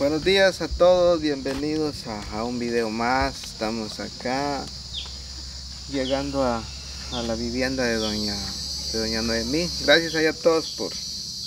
Buenos días a todos, bienvenidos a, un video más. Estamos acá llegando a, a la vivienda de doña, de doña Noemí. Gracias a todos por,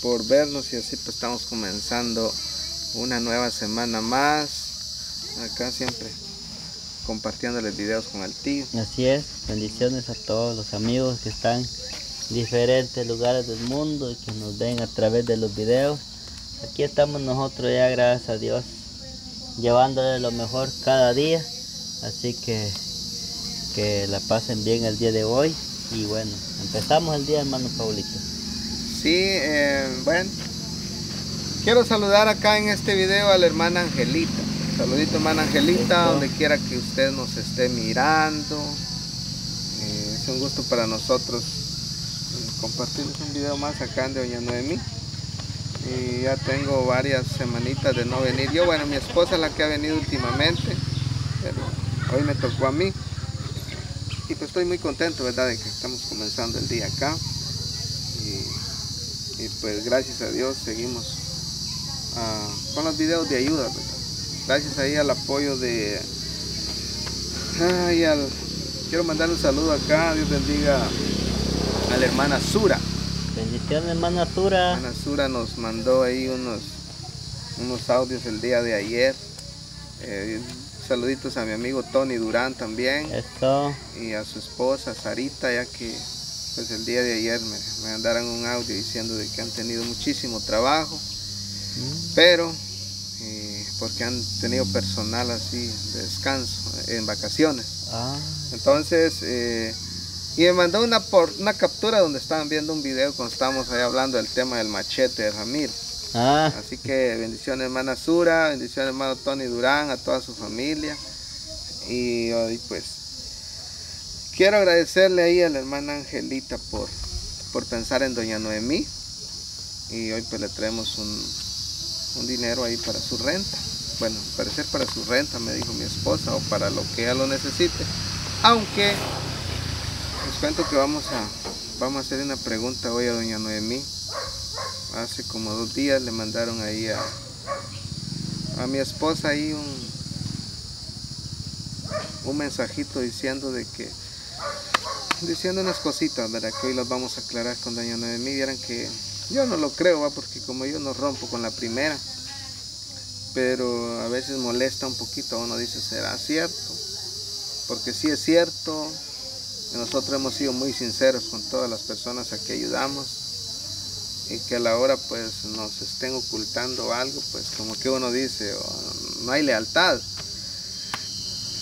por vernos y así pues estamos comenzando una nueva semana más. Acá siempre compartiéndoles videos con el tío. Así es, bendiciones a todos los amigos que están en diferentes lugares del mundo y que nos ven a través de los videos. Aquí estamos nosotros ya, gracias a Dios, llevándole lo mejor cada día. Así que que la pasen bien el día de hoy. Y bueno, empezamos el día, hermano Paulito. Sí, eh, bueno, quiero saludar acá en este video a la hermana Angelita. Saludito hermana Angelita, donde quiera que usted nos esté mirando. Eh, es un gusto para nosotros eh, compartirles un video más acá de Doña Noemí. Y ya tengo varias semanitas de no venir. Yo, bueno, mi esposa es la que ha venido últimamente, pero hoy me tocó a mí. Y pues estoy muy contento, ¿verdad?, de que estamos comenzando el día acá. Y, pues gracias a Dios seguimos ah, con los videos de ayuda, ¿verdad? Gracias ahí al apoyo de... Ay, al, quiero mandar un saludo acá, Dios bendiga a la hermana Sura. Bendiciones, hermano Artura. Ana Sura nos mandó ahí unos, unos audios el día de ayer. Eh, saluditos a mi amigo Tony Durán también Esto, y a su esposa Sarita, ya que pues el día de ayer me, me mandaron un audio diciendo de que han tenido muchísimo trabajo, mm, pero eh, porque han tenido personal así de descanso, en vacaciones. ah, Entonces, eh, y me mandó una, por, una captura donde estaban viendo un video cuando estábamos ahí hablando del tema del machete de Ramiro. ah, Así que bendiciones hermana Sura, bendiciones hermano Tony Durán, a toda su familia. Y hoy pues quiero agradecerle ahí a la hermana Angelita por, por pensar en doña Noemí. Y hoy pues le traemos un, un dinero ahí para su renta. Bueno, parecer para su renta, me dijo mi esposa, o para lo que ella lo necesite. Aunque cuento que vamos a, vamos a hacer una pregunta hoy a doña Noemí hace como dos días le mandaron ahí a, a mi esposa ahí un, un mensajito diciendo de que diciendo unas cositas, ¿verdad? Que hoy las vamos a aclarar con doña Noemí. Vieran que yo no lo creo, ¿va? porque como yo no rompo con la primera, pero a veces molesta un poquito, uno dice, ¿será cierto? Porque sí es cierto, nosotros hemos sido muy sinceros con todas las personas a que ayudamos y que a la hora pues nos estén ocultando algo, pues como que uno dice, "Oh, no hay lealtad.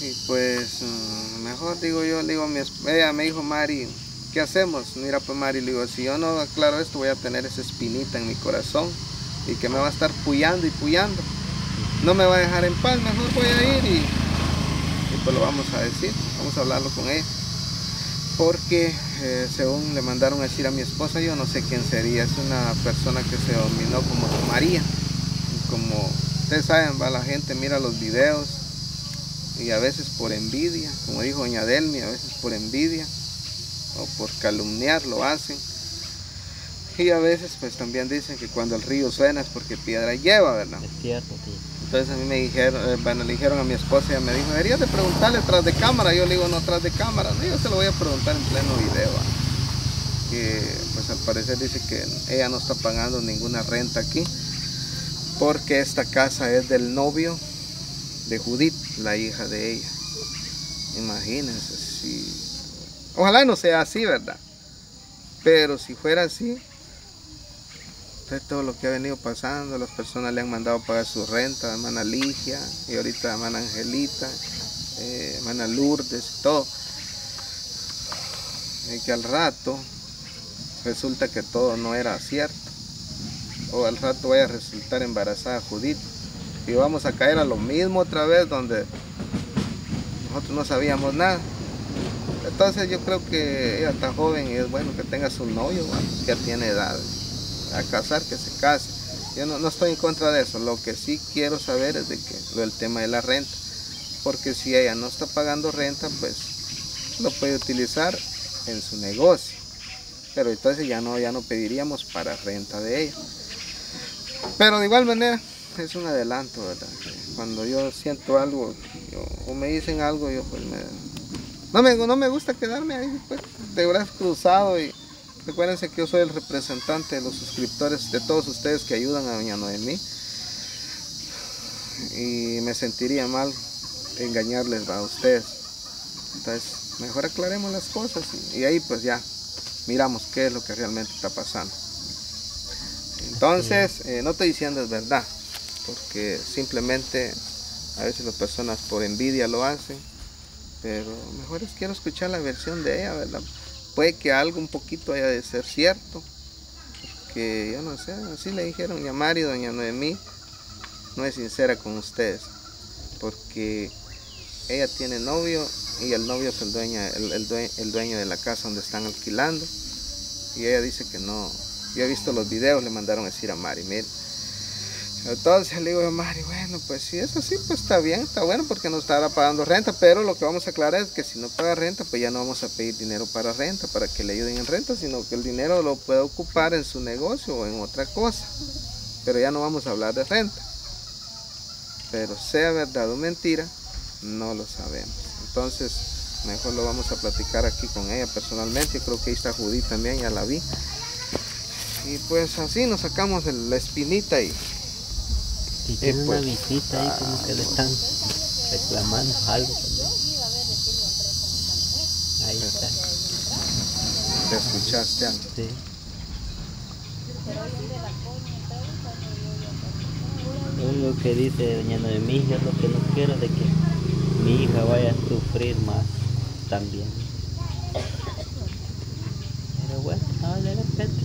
Y pues mm, mejor digo yo, digo a mi ella me dijo Mari, ¿qué hacemos? Mira pues Mari, digo, si yo no aclaro esto voy a tener esa espinita en mi corazón y que me va a estar puyando y puyando. No me va a dejar en paz, mejor voy a ir y, y pues lo vamos a decir, vamos a hablarlo con ella porque eh, según le mandaron a decir a mi esposa, yo no sé quién sería, es una persona que se dominó como María, como ustedes saben, va la gente mira los videos y a veces por envidia, como dijo doña Delmi, a veces por envidia o por calumniar lo hacen. Y a veces pues también dicen que cuando el río suena es porque piedra lleva, ¿verdad? es cierto, tío. Entonces a mí me dijeron, eh, bueno, le dijeron a mi esposa, ella me dijo, deberías de preguntarle tras de cámara. Yo le digo, no, tras de cámara. No, yo se lo voy a preguntar en pleno video. ah. Que pues al parecer dice que ella no está pagando ninguna renta aquí. Porque esta casa es del novio de Judith, la hija de ella. Imagínense si... Ojalá no sea así, ¿verdad? Pero si fuera así, todo lo que ha venido pasando, las personas le han mandado pagar su renta, hermana Ligia, y ahorita hermana Angelita, eh, hermana Lourdes, todo. Y que al rato resulta que todo no era cierto. O al rato vaya a resultar embarazada Judith. Y vamos a caer a lo mismo otra vez donde nosotros no sabíamos nada. Entonces yo creo que ella está joven y es bueno que tenga su novio, bueno, que tiene edad a casar, que se case. Yo no, no estoy en contra de eso. Lo que sí quiero saber es de que lo del tema de la renta. Porque si ella no está pagando renta, pues lo puede utilizar en su negocio. Pero entonces ya no, ya no pediríamos para renta de ella. Pero de igual manera, es un adelanto, ¿verdad? Cuando yo siento algo o me dicen algo, yo pues me... No me, no me gusta quedarme ahí, pues, de brazos cruzado y recuérdense que yo soy el representante de los suscriptores, de todos ustedes que ayudan a Doña Noemí. Y me sentiría mal engañarles a ustedes. Entonces, mejor aclaremos las cosas y, ahí pues ya miramos qué es lo que realmente está pasando. Entonces, eh, no estoy diciendo es verdad, porque simplemente a veces las personas por envidia lo hacen, pero mejor es quiero escuchar la versión de ella, ¿verdad? Puede que algo un poquito haya de ser cierto, que yo no sé, así le dijeron a Mari, doña Noemí, no es sincera con ustedes, porque ella tiene novio y el novio es el dueño, el, dueño, de la casa donde están alquilando. Y ella dice que no. Yo he visto los videos, le mandaron a decir a Mari, mire. Entonces le digo a Mari, bueno, pues si es así, pues está bien, está bueno porque no estará pagando renta, pero lo que vamos a aclarar es que si no paga renta, pues ya no vamos a pedir dinero para renta, para que le ayuden en renta, sino que el dinero lo puede ocupar en su negocio o en otra cosa. Pero ya no vamos a hablar de renta. Pero sea verdad o mentira, no lo sabemos. Entonces, mejor lo vamos a platicar aquí con ella personalmente. Yo creo que ahí está Judy también, ya la vi. Y pues así nos sacamos la espinita y... Y tiene una pues, visita ahí como que le están reclamando algo también. Ahí está. ¿Te escuchaste algo? Sí. Lo que dice doña Noemí es lo que no quiero de que mi hija vaya a sufrir más también. Pero bueno, no, de repente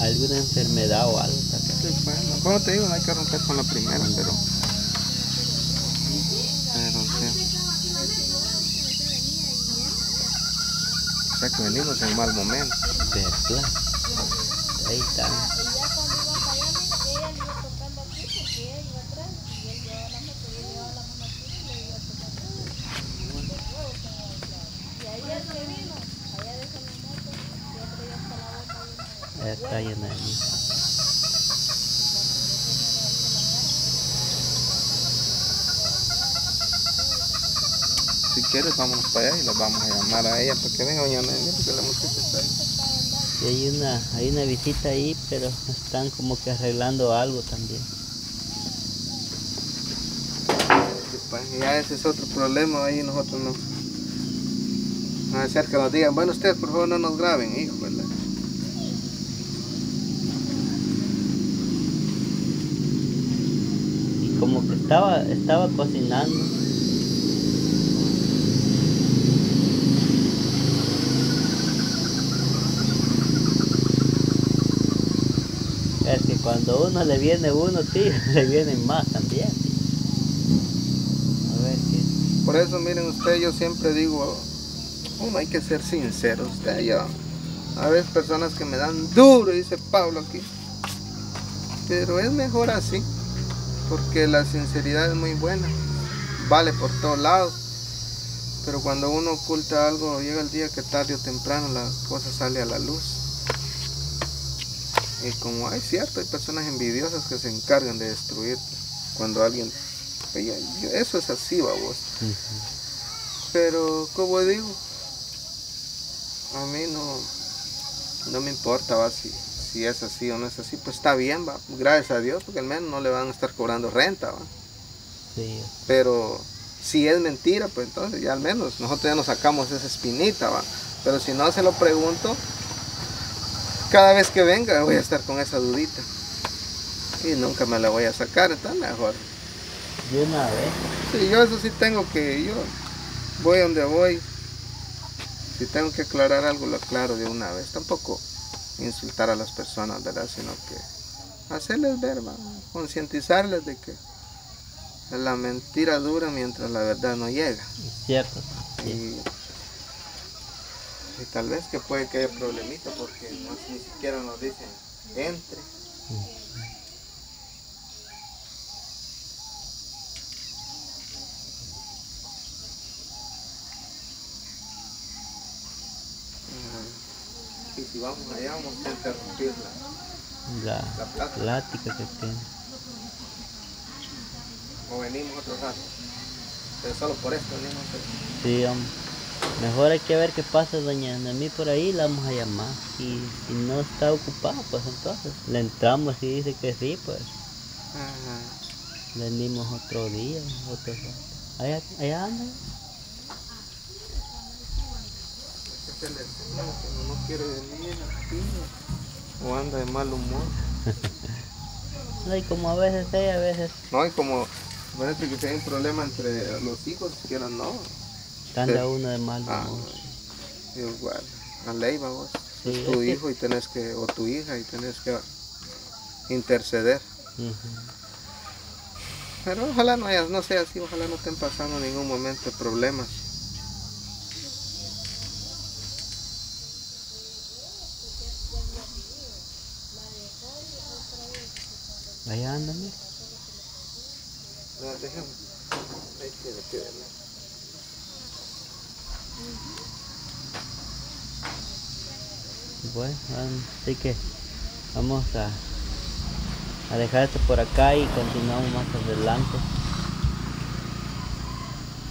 alguna enfermedad o algo. Bueno, como te digo, no hay que romper con la primera, pero... Pero. O sea que venimos en mal momento. ¿Verdad? Ahí está. está llena de Si quieres, vámonos para allá y la vamos a llamar a ella para que venga doña porque la música está ahí. Y hay una, hay una visita ahí, pero están como que arreglando algo también. Pues, ya ese es otro problema, ahí nosotros no. No es que nos digan, bueno ustedes por favor no nos graben, hijo, ¿verdad? como que estaba, estaba cocinando. Es que cuando uno le viene uno, tío, le vienen más también. A ver qué. Por eso miren ustedes, yo siempre digo, uno hay que ser sincero. Usted yo, a veces personas que me dan duro, dice Pablo aquí. Pero es mejor así porque la sinceridad es muy buena, vale por todos lados, pero cuando uno oculta algo, llega el día que tarde o temprano la cosa sale a la luz. Y como hay cierto, hay personas envidiosas que se encargan de destruir cuando alguien... Eso es así, vos. Pero como digo, a mí no, no me importa va, si, si es así o no es así, pues está bien, va. Gracias a Dios, porque al menos no le van a estar cobrando renta, va. Sí. Pero si es mentira, pues entonces ya al menos nosotros ya nos sacamos esa espinita, va. Pero si no se lo pregunto, cada vez que venga voy a estar con esa dudita. Y nunca me la voy a sacar, está mejor. De una vez. Sí, yo eso sí tengo que, yo voy donde voy. Si tengo que aclarar algo, lo aclaro de una vez. Tampoco insultar a las personas, ¿verdad? Sino que hacerles ver, concientizarles de que la mentira dura mientras la verdad no llega. cierto. Y, tal vez que puede que haya problemita porque no, ni siquiera nos dicen entre. y si vamos allá vamos a interrumpirla. la, La plática. plática que tiene. O venimos otro rato. Pero solo por esto venimos. Sí, hombre. Mejor hay que ver qué pasa, doña Noemí, por ahí la vamos a llamar. Y si no está ocupada, pues entonces le entramos y dice que sí, pues Ajá. venimos otro día, otro rato. Allá, allá anda. Es que le decimos que no quiere venir aquí. O anda de mal humor. No, y como a veces ella, a veces No, y como parece que si hay un problema entre los hijos, siquiera no. Anda uno de mal Ah, igual. La ley, vamos. Sí, es tu es que- hijo y tenés que, o tu hija y tenés que interceder. Pero ojalá no, haya, no sea así, ojalá no estén pasando en ningún momento problemas. Allá anda, mira. No, déjame. Ahí tiene que verlo. Bueno, vam- así que vamos a, a dejar esto por acá y continuamos más adelante.